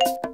you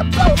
you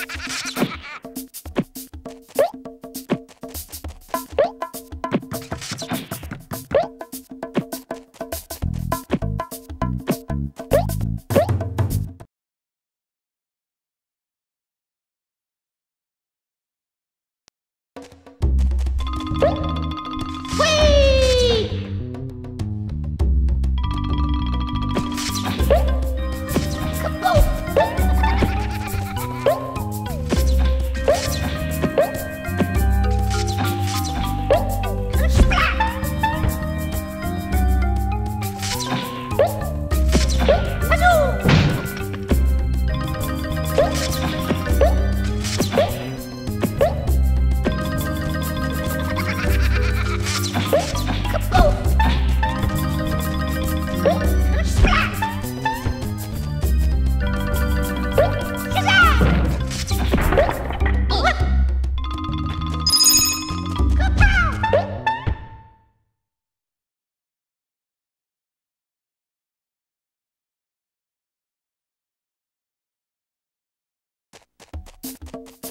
you